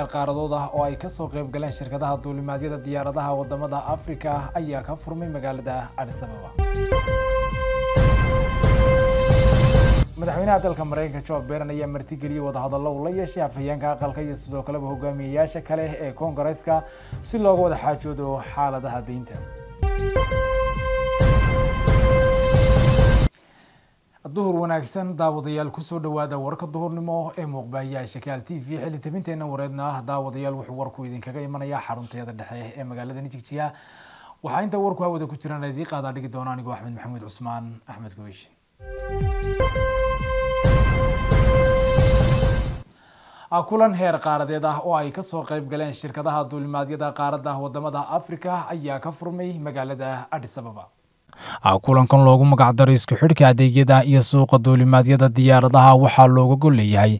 heer qaaradood ah oo ay ka soo qayb galeen shirkadaha duulimaadyada diyaaradaha waddamada africa ayaa ka furmay magaalada adis ababa. Madaxweynaha dalka mareykanka joe biden ayaa martigeliyey wadahadallo uu la yeeshay afhayeenka aqalka iyo sidoo kaleba hogaamiyeyaasha kale ee koongareeska si looga wada xaajoodo xaaladaha deynta duhur wanaagsan daawadayaal ku soo dhawaada warka duhurnimo ee muuqbaahiyaha shakaal t v. Xilli tabinteena wareedna daawadayaal wuxuu warku idinkaga imanayaa xarunteeda dhexe ee magaalada nijigjiya waxaa inta warku hawada ku jiraan idii qaadaa dhigi doona anigoo axmed maxamuud cusmaan axmed gowish kulan heer qaaradeed ah oo ay ka soo qayb galeen shirkadaha duulimaadyada qaaradda waddamada africa ayaa ka furmay magaalada adis ababa kulankan loogu magacdaray isku xidhka adeegyada iyo suuqa duulimaadyada diyaaradaha waxaa looga golleeyahay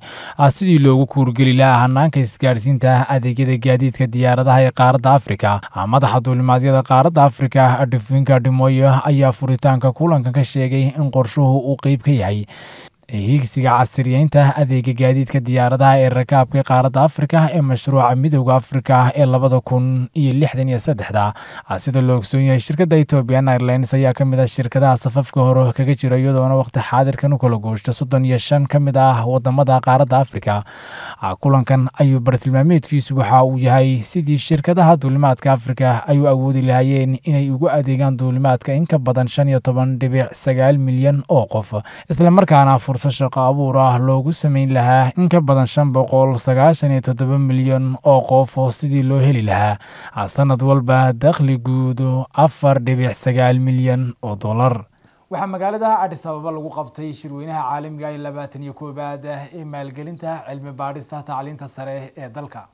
sidii loogu kuurgeli lahaa hanaanka isgaadhsiinta adeegyada gaadiidka diyaaradaha ee qaaradda afrika. Madaxa duulimaadyada qaaradda afrika dhifinka dhimoyo ayaa furitaanka kulankan ka sheegay in qorshuhu uu qeyb ka yahay hiigsiga casriyeynta adeega gaadiidka diyaaradaha ee rakaabka qaaradda afrika ee mashruuca midowda afrika ee labada kun iyo lixdan iyo saddexda. Sida loo ogsoon yahay shirkadda ethiopian airlines ayaa ka mid ah shirkadaha safafka hore kaga jira iyadoona waqti xaadirkan u kala gooshto soddon iyo shan ka mid ah waddamada qaaradda afrika. Kulankan ayuu bartilmaameedkiisu waxa uu yahay sidii shirkadaha duulimaadka afrika ay u awoodi lahaayeen inay ugu adeegaan duulimaadka in ka badan shan iyo toban dhibic sagaal milyan oo qof islamarkaana shaqo abuur ah loogu sameyn lahaa in ka badan shan boqol sagaashan iyo toddoba milyan oo qof oo sidii loo heli lahaa. Sanad walba dakhli guud afar dhibic sagaal milyan oo dollar. Waxaa magaalada adis ababa lagu qabtay shirweynaha caalamiga ee labaatan iyo koobaad ee maalgelinta cilmi baadhista tacliinta sare ee dalka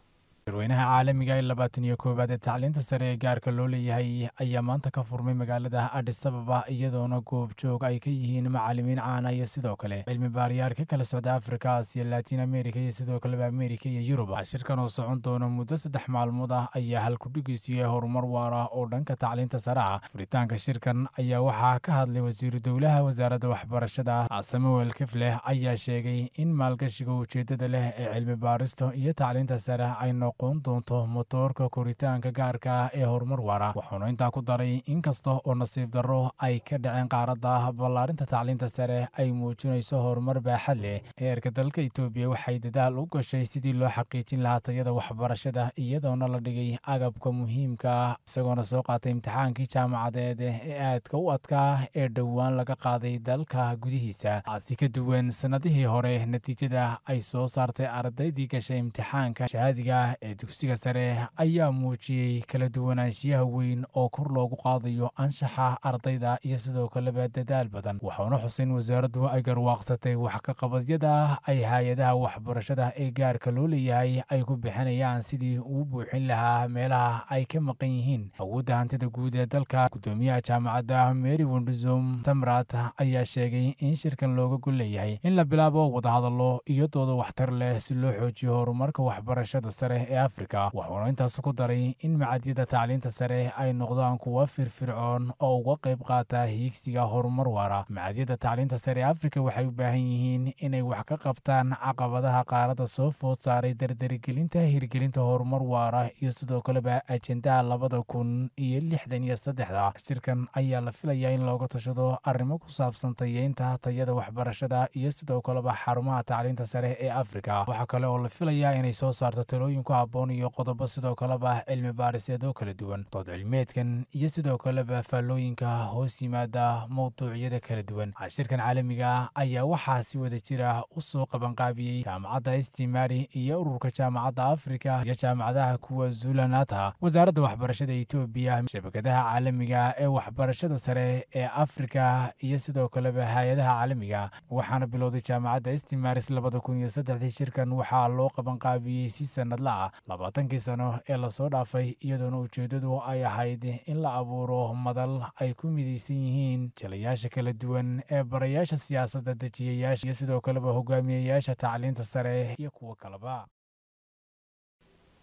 shirweynaha caalamiga ee labaatan iyo koowaad ee tacliinta sare ee gaarka loo leeyahay ayaa maanta ka furmay magaalada adis ababa iyadoona goobjoog ay ka yihiin macalimiin caana iyo sidoo kale cilmi baariyaal ka kala socda afrika asiya latin america iyo sidoo kaleba america iyo yurub. Shirkan oo socon doona muddo saddex maalmood ah ayaa halkudhigiisu yahay horumar waara oo dhanka tacliinta sare ah. Furitaanka shirkan ayaa waxaa ka hadlay wasiiru dowlaha wasaaradda waxbarashada samuel kifleh ayaa sheegay in maalgashiga ujeedada leh ee cilmi baaristo iyo tacliinta sare ay noqon doonto motoorka koritaanka gaarka ee horumar waara. Wuxuuna intaa ku daray in kasta oo nasiib darro ay ka dhaceen qaaradda ballaarinta tacliinta sare ay muujinayso horumar baaxad leh. Heerka dalka etoobiya waxay dadaal u gashay sidii loo xaqiijin lahaa tayada waxbarashada iyadoona la dhigay agabka muhiimka isagoona soo qaatay imtixaankii jaamacadeed ee aadka u adkaa ee dhowaan laga qaaday dalka gudihiisa. Si ka duwan sanadihii hore natiijada ay soo saartay ardaydii gashay imtixaanka shahaadiga ee dugsiga sare ayaa muujiyey kala duwanaanshiyaha weyn oo kor loogu qaadayo anshaxa ardayda iyo sidoo kaleba dadaal badan. Waxauna xuseyn wasaaraddu ay garwaaqsatay wax ka qabadyada ay hay'adaha waxbarashada ee gaarka loo leeyahay ay ku bixinayaan sidii uu buuxin lahaa meelaha ay ka maqan yihiin. Awoodda hantida guud ee dalka gudoomiyaha jaamacadda mary wonduzom samrat ayaa sheegay in shirkan looga gol leeyahay in la bilaabo wadahadallo iyo dooda waxtar leh si loo xoojiyo horumarka waxbarashada sare ee afrika. Wuxuuna intaas ku daray in macadyada tacliinta sare ay noqdaan kuwa firfircoon oo uga qayb qaata hiigsiga horumar waara. Macadyada tacliinta sare ee afrika waxay u baahan yihiin inay wax ka qabtaan caqabadaha qaaradda soo food saaray dardarigelinta hirgelinta horumar waara iyo sidoo kaleba ajendaha labada kun iyo lixdan iyo saddexda. Shirkan ayaa la filayaa in looga tashado arrimo ku saabsan tayeynta tayada waxbarashada iyo sidoo kaleba xarumaha tacliinta sare ee afrika. Waxaa kale oo la filayaa inay soo saarto talooyin ku habboon iyo qodobo sidoo kaleba cilmi baariseed oo kala duwan. Dood cilmeedkan iyo sidoo kaleba faallooyinka hoos yimaada mowduucyada kala duwan. Shirkan caalamiga ayaa waxaa si wada jira u soo qabanqaabiyey jaamacadda istimari iyo ururka jaamacadda afrika iyo jaamacadaha kuwa zulanata wasaaradda waxbarashada etoobiya shabakadaha caalamiga ee waxbarashada sare ee afrika iyo sidoo kaleba hay'adaha caalamiga waxaana bilowday jaamacadda istimaris labada kun iyo saddexdii shirkan waxaa loo qabanqaabiyey si sanadla ah labaatankii sano ee la soo dhaafay iyadoona ujeeddadu ay ahayd in la abuuro madal ay ku midaysan yihiin jilayaasha kala duwan ee barayaasha siyaasadda dejiyayaasha iyo sidoo kaleba hogaamiyayaasha tacliinta sare iyo kuwo kaleba.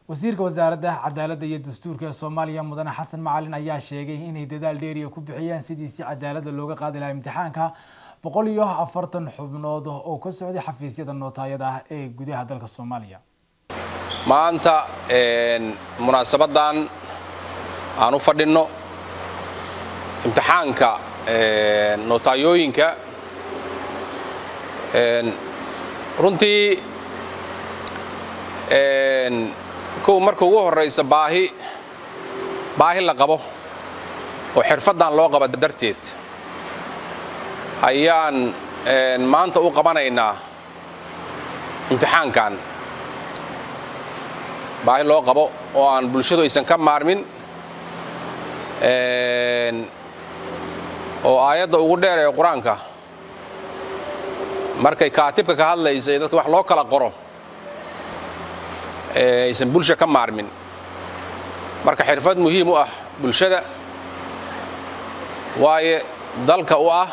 Wasiirka wasaaradda cadaaladda iyo dastuurka ee soomaaliya mudane xasan macalin ayaa sheegay inay dadaal dheeriya ku bixiyeen sidii si cadaaladda looga qaadi lahaa imtixaanka boqol iyo afartan xubnood oo ka socday xafiisyada nootaayada ee gudaha dalka soomaaliya maanta munaasabaddan aan u fadhinno imtixaanka notaayooyinka runtii kow marka ugu horraysa baahi baahi la qabo oo xirfaddan loo qaba darteed ayaan maanta u qabanaynaa imtixaankan baahi loo qabo oo aan bulshadu aysan ka maarmin oo aayadda ugu dheer ee qur'aanka markay kaatibka ka hadlaysa ee dadka wax loo kala qoro aysan bulsha ka maarmin. Marka xirfad muhiim u ah bulshada waaye dalka u ah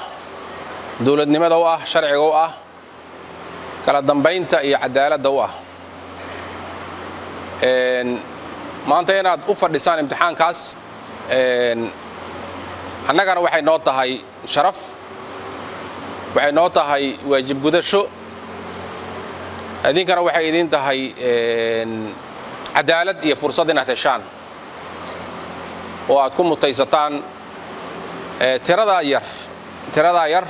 dowladnimada u ah sharciga u ah kala dambaynta iyo cadaaladda u ah maanta inaad u fadhisaan imtixaankaas annagana waxay noo tahay sharaf waxay noo tahay waajib gudasho idinkana waxay idin tahay cadaalad iyo fursad inaad heshaan oo aad ku mutaysataan tiradaa yar tiradaa yar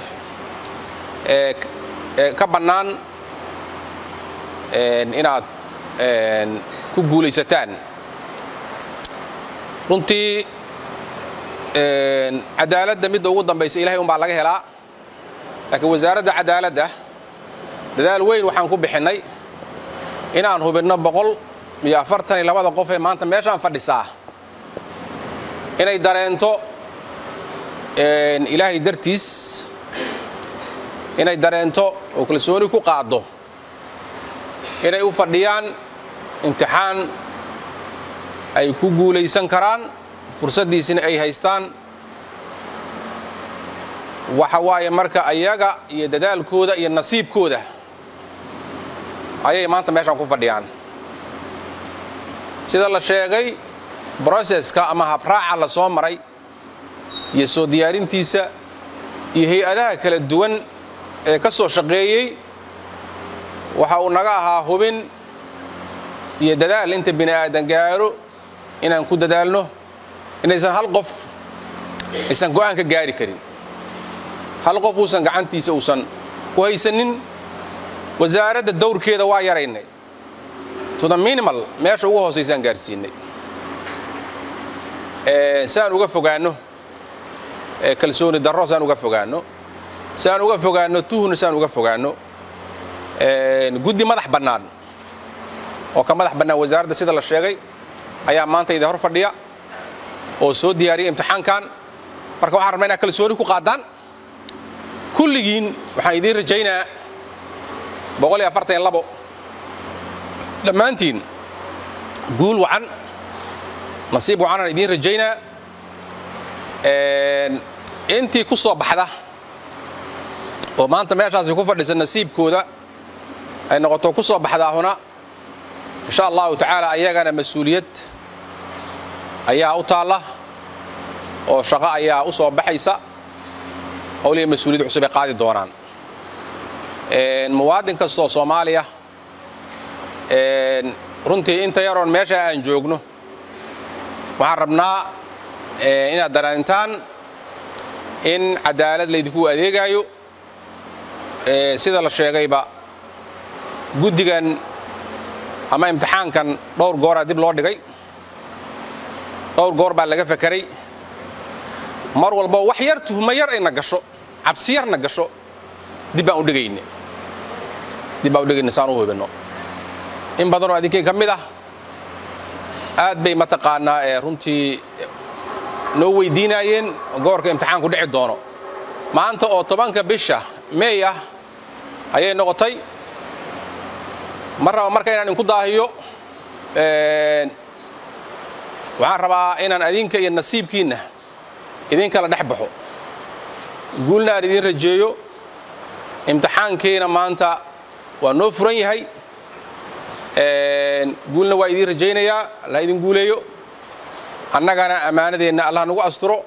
ka bannaan inaad ku guulaysataan. Runtii cadaaladda midda ugu dambaysa ilahay umbaa laga helaa. Laakiin wasaaradda cadaaladda dadaal weyn waxaan ku bixinnay inaan hubinno boqol iyo afartan iyo labada qof ee maanta meeshaan fadhisaa. Inay dareento ilaahay dartiis. Inay dareento oo kalsooni ku qaaddo. Inay u fadhiyaan imtixaan ay ku guulaysan karaan fursaddiisina ay haystaan. Waxa waaye marka ayaga iyo dadaalkooda iyo nasiibkooda ayay maanta meeshaan ku fadhiyaan. Sida la sheegay broseska ama habraaca la soo maray iyo soo diyaarintiisa iyo hay'adaha kala duwan ee ka soo shaqeeyey waxa uu naga ahaa hubin iyo dadaal. Inta bini aadan gaaro inaan ku dadaalno inaysan hal qof aysan go'aan ka gaari karin. Hal qof uusan gacantiisa uusan ku haysanin. Wasaaradda dawrkeeda waa yaraynay. The minimal meesha ugu hoosaysaan gaarsiinay saan uga fogaanno kalsooni darro saan uga fogaanno. Saan uga fogaanno tuhna saan uga fogaanno. Guddi madax bannaan oo ka madax bannaan wasaaradda sida la sheegay ayaa maanta idin hor fadhiya oo soo diyaariya imtixaankan. Marka waxaan rabnaa inaad kalsooni ku qaadaan. Kulligiin waxaan idiin rajaynaa boqol iyo afartan labo. Dhammaantiin guul wacan nasiib wacanaan idiin rajaynaa. Intii ku soo baxda oo maanta meeshaasi ku fadhisa nasiibkooda ay noqoto ku soo baxdaahuna insha allahu tacaala ayagana mas'uuliyad ayaa u taalla oo shaqo ayaa u soo baxaysa. Howliya mas'uuliyad cusub ay qaadi doonaan. Muwaadin kastoo soomaaliya runtii inta yaroon meesha aan joogno waxaan rabnaa inaad dareentaan in cadaalad laydinku adeegaayo. Sida la sheegayba guddigan ama imtixaankan dhowr gooraa dib loo dhigay. Dhowr goor baa laga fakeray mar walbo wax yar tuhmo yar ayna gasho cabsi yarna gasho dib baan u dhigayne dib baan u dhigayne saan u hubinno. In badanoo adinkiin ka mid ah aad bay mataqaanaa ee runtii noo weydiinaayeen goorka imtixaanku dhici doono. Maanta oo tobanka bisha meey ah ayay noqotay mar raba marka inaan inku daahiyo waxaan rabaa inaan adinka iyo nasiibkiinna idin kala dhex baxo. Guulna aan idiin rajeeyo imtixaankiina maanta waa noo furan yahay. Guulna waa idiin rajaynayaa allah idin guuleeyo. Annagana ammaanadeenna allah nagu asturo.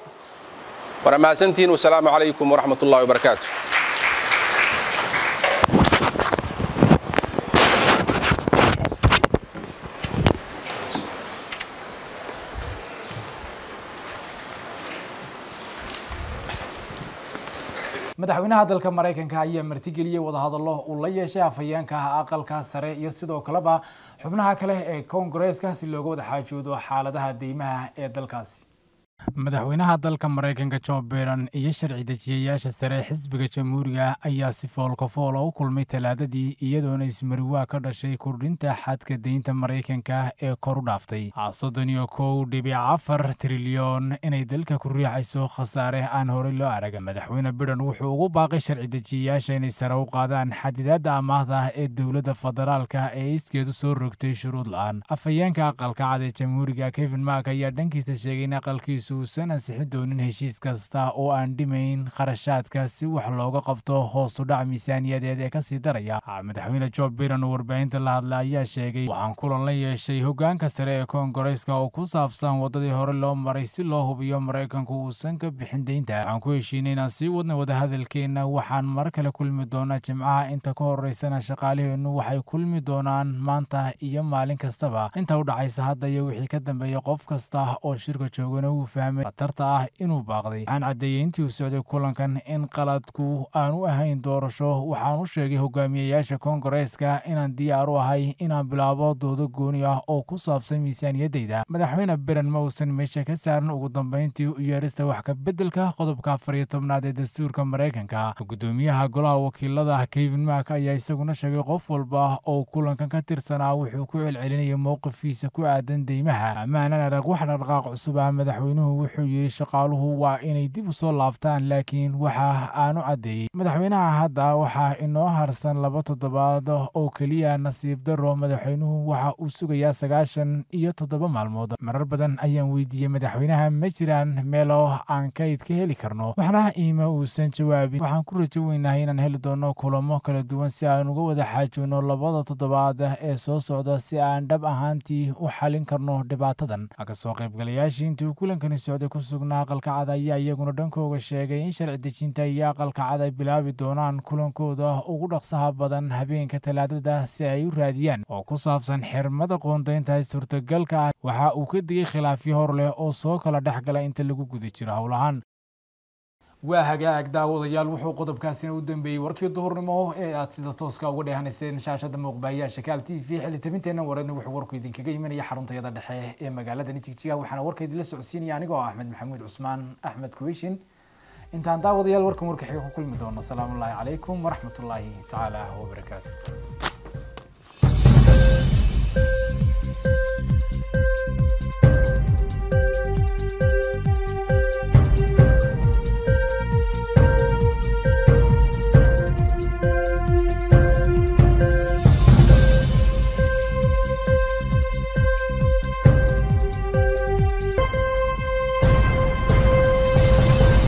War ammaadsantihin wasalaamu calaykum waraxmat ullahi wabarakaatu madaxweynaha dalka maraykanka ayaa martigeliyey wadahadallo uu la yeeshay afhayeenka aqalka sare iyo sidoo kaleba xubnaha kale ee koongareeska si looga wada xaajoodo xaaladaha deymaha ee dalkaasi madaxweynaha dalka maraykanka jo biden iyo sharci dejiyayaasha sare xisbiga jamhuuriga ayaa si foolka foola u kulmay talaadadii iyadoona ismariwaa ka dhashay kordhinta xadka deynta maraykanka ee kor u dhaaftay. Soddon iyo kow dhibic afar trilyon inay dalka ku riixayso khasaare aan horey loo arag. Madaxweyne biden wuxuu ugu baaqay sharci dejiyayaasha inay sare u qaadaan xadidaadda amaahda ee dowladda federaalka ee iskeedu soo rogtay shuruud la'aan. Afhayeenka aqalka cad ee jamhuuriga kevin mark ayaa dhankiisa sheegay in aqalkiisu uusan ansixin doonin heshiis kasta oo aan dhimayn kharashaadka si wax looga qabto hoos u dhac miisaaniyadeed ee ka sii daraya. Madaxweyne jo biden oo warbaahinta la hadla ayaa sheegay waxaan kulan la yeeshay hogaanka sare ee koongareeska oo ku saabsan waddadii hore loo maray si loo hubiyo maraykanku uusan ka bixin deynta waxaan ku heshiinay inaan sii wadna wadahadalkeenna waxaan mar kale kulmi doonaa jimcaha. Inta ka horeysana shaqaalaheennu waxay kulmi doonaan maanta iyo maalin kastaba. Inta u dhacaysa hadda iyo wixii ka dambeeya qof kasta oo shirka joogana uu fahmay khatarta ah inuu baaqday. Waxaan caddeeyey intii uu socday kulankan in qaladku aan u ahayn doorasho waxaan u sheegay hogaamiyayaasha koongareeska inaan diyaar u ahay inaan bilaabo doodo gooni ah oo ku saabsan miisaaniyaddayda madaxweyne biden ma uusan meesha ka saaran ugu dambeyntii u yeerista wax ka beddelka qodobka afar iyo tobnaad ee dastuurka maraykanka gudoomiyaha golaha wakiilada kevin mark ayaa isaguna sheegay qof walba oo kulankan ka tirsanaa wuxuu ku celcelinayay mowqifkiisa ku aadan deymaha. Amaanan arag wax dhaqdhaqaaq cusub ah madaxweynuhu wuxuu yidhi shaqaaluhu waa inay dib u soo laabtaan laakiin waxa aanu caddeeyey. Madaxweynaha hadda waxaa inoo harsan laba toddobaad oo keliya nasiib daro madaxweynuhu waxa uu sugayaa sagaashan iyo toddoba maalmood. Marar badan ayaan weydiiyey madaxweynaha ma jiraan meelo aan kayd ka heli karno waxna iima uusan jawaabin. Waxaan ku rajo weynahay inaan heli doono kulamo kala duwan si aan uga wada xaajoono labada toddobaad ee soo socda si aan dhab ahaantii u xalin karno dhibaatadan. Kasoo qaybgalayaashii intuu kulankani socday ku sugnaa aqalka cad ayaa iyaguna dhankooga sheegay in sharci dejinta iyo aqalka cad ay bilaabi doonaan kulankooda ugu dhaqsaha badan habeenka talaadada si ay u raadiyaan. Oo ku saabsan xirmada qoondaynta suurtagalka ah waxa uu ka digay khilaafyo hor leh oo soo kala dhex gala inta lagu guda jiro howlahaan waa hagaag daawadayaal wuxuu qodobkaasina u dambeeyey warkii duhurnimo ee aad sida tooska uga dheehanayseen shaashada muuqbaayaasha kaal t v xilli tabinteenna wareedna wuxuu warku idinkaga imanaya xaruntayada dhexe ee magaalada nijigjiga waxaana warka idinla socodsiinaya anigoo ah axmed maxamuud cusmaan axmed kuwishin intaan daawadayaal warkan warka xiga ku kulmi doono asalaamu ullaahi calaykum waraxmatullaahi tacaala wabarakaatu